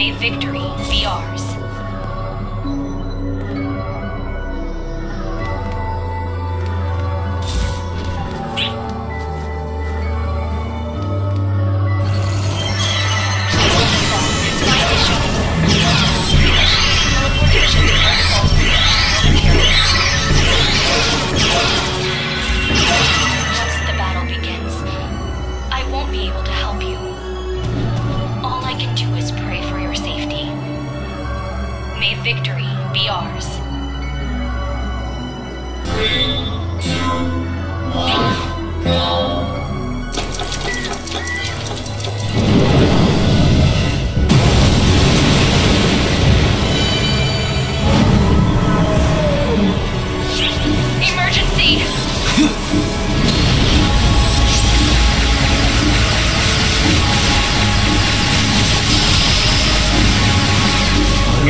May victory be ours.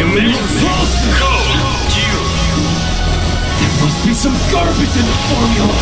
You! There must be some garbage in the formula!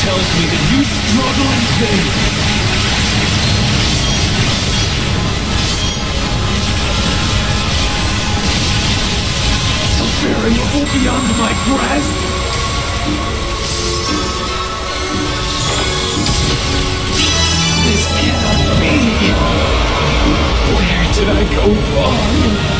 Tells me that you struggle in vain. A variable beyond my grasp? This cannot be. Where did I go wrong?